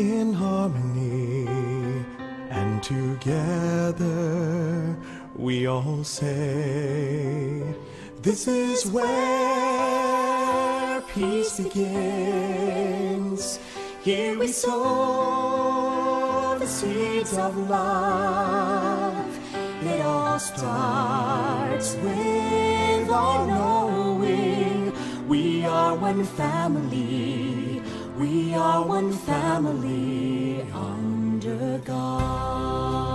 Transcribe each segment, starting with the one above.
in harmony, and together we all say, This is where peace begins. Here we sow the seeds of love. It all starts with our knowing we are one family. We are one family under God.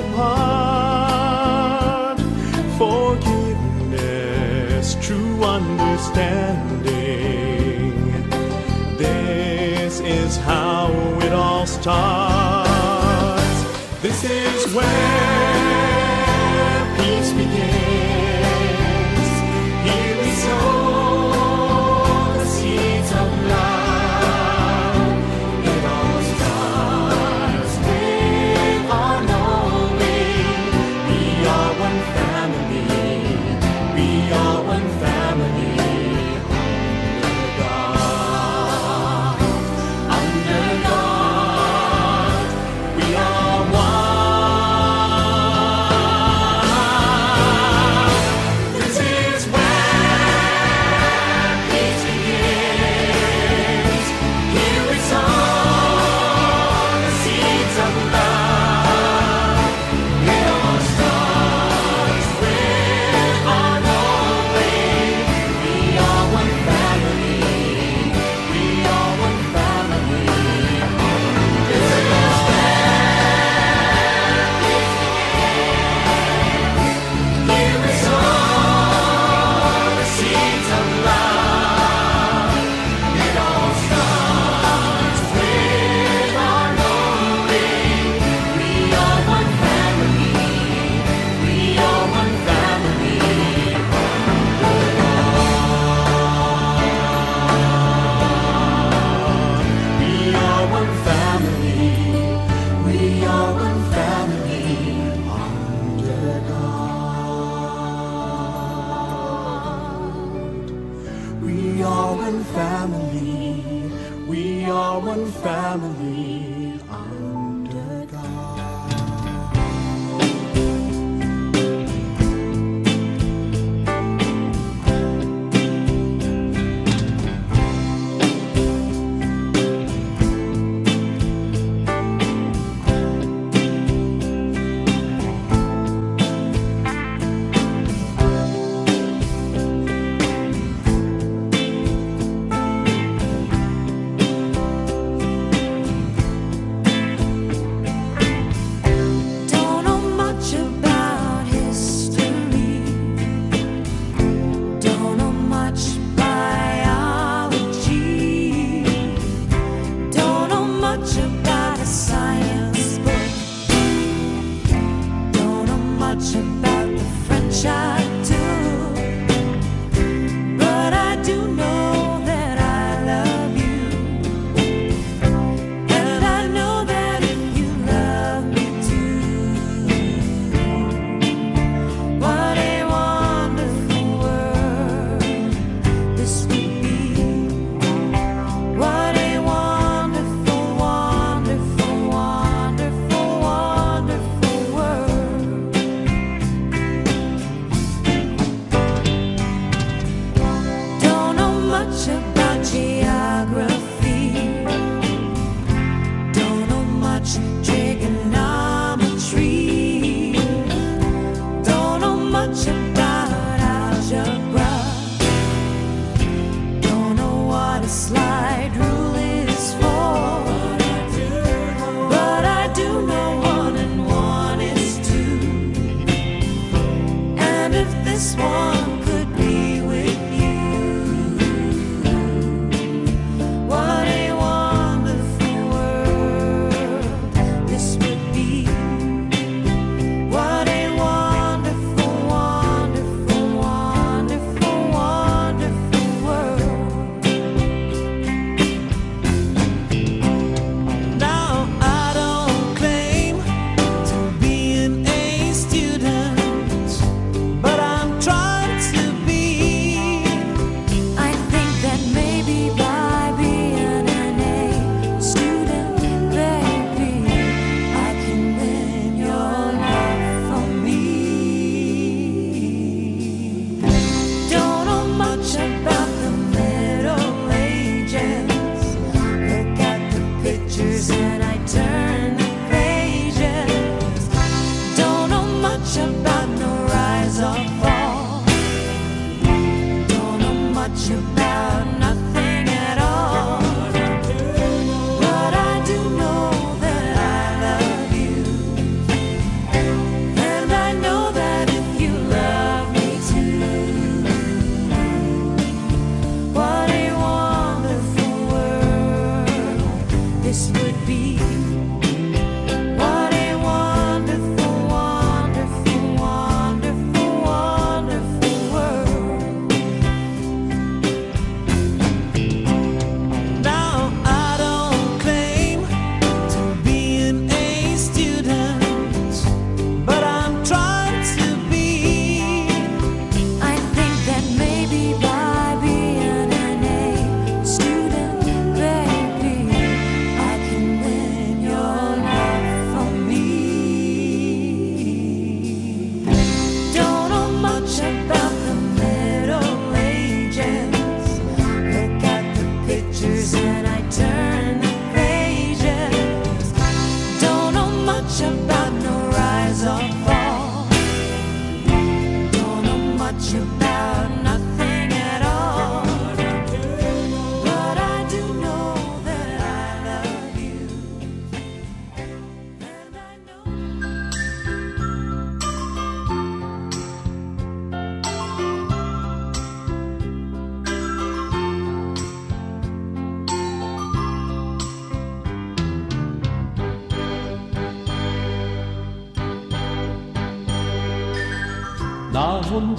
apart. Forgiveness, true understanding. This is how it all starts. This is where.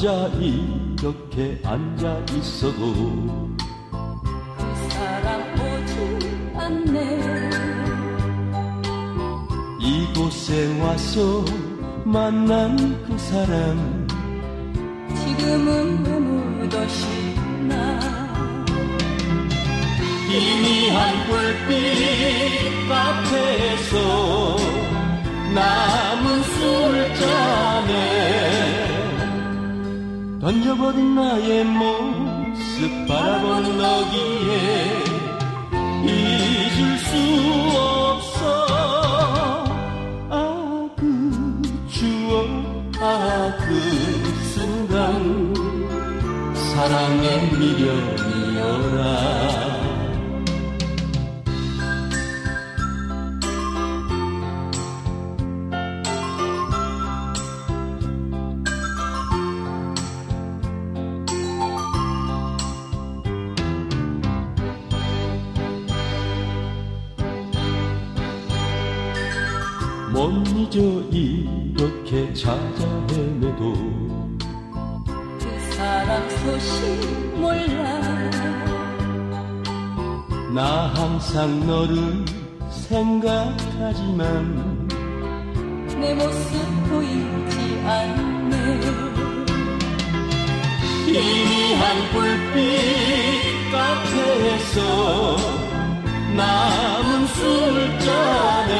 나 혼자 이렇게 앉아 있어도 사람 오지 않네. 이곳에 와서 만난 그 사람 던져버린 나의 모습 바라보는 너기에 잊을 수 없어. 아 그 추억 아 그 순간 사랑의 미련이여라 못 잊어 이렇게 찾아 헤매도 그 사람 소식 몰라. 나 항상 너를 생각하지만 내 모습 보이지 않네. 희미한 불빛 카페에서 남은 술잔에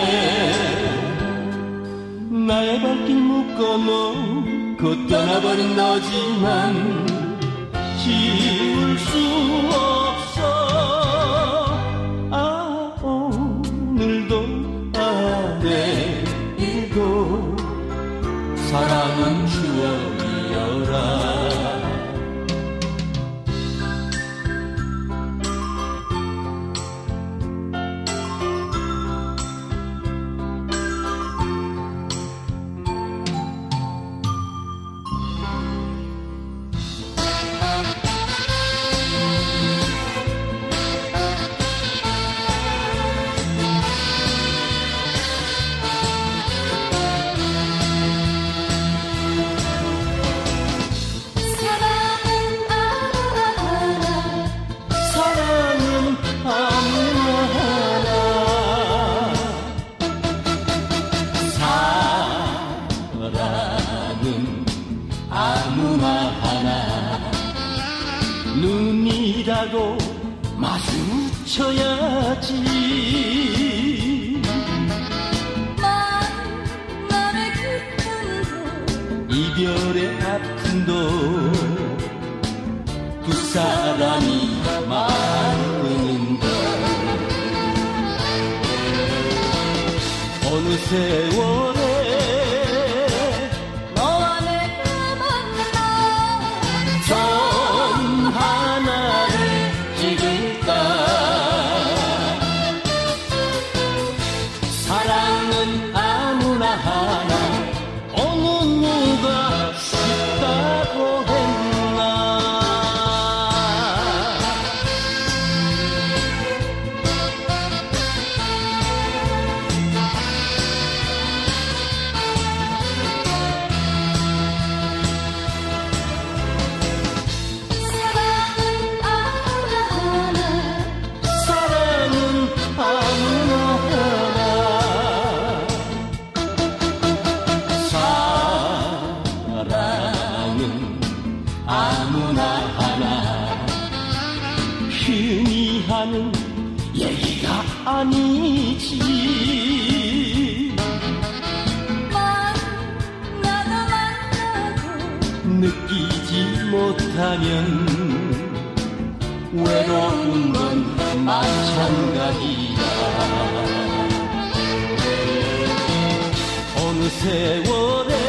나의 발길 묶어놓고 떠나버린 너지만 지울 수 비춰야지. 만남의 그 이별의 아픔도 두 사람이 만드는다 어느 세월 say what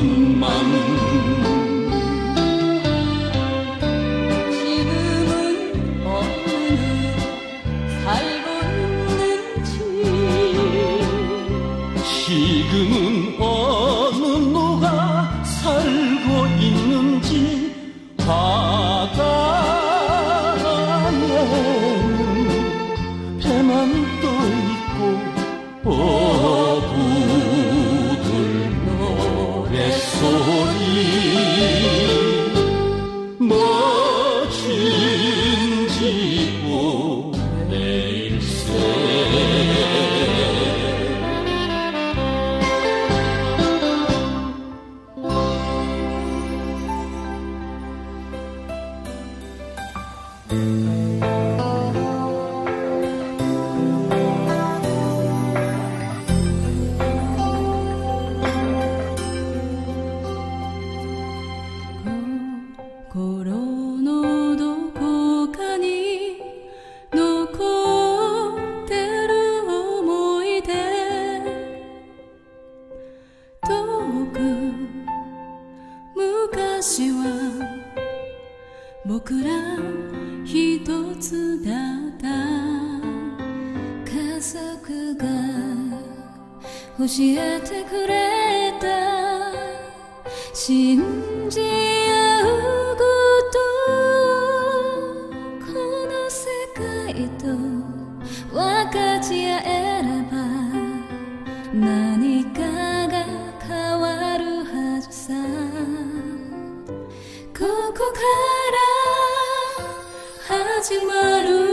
있 가라. 하지 마루.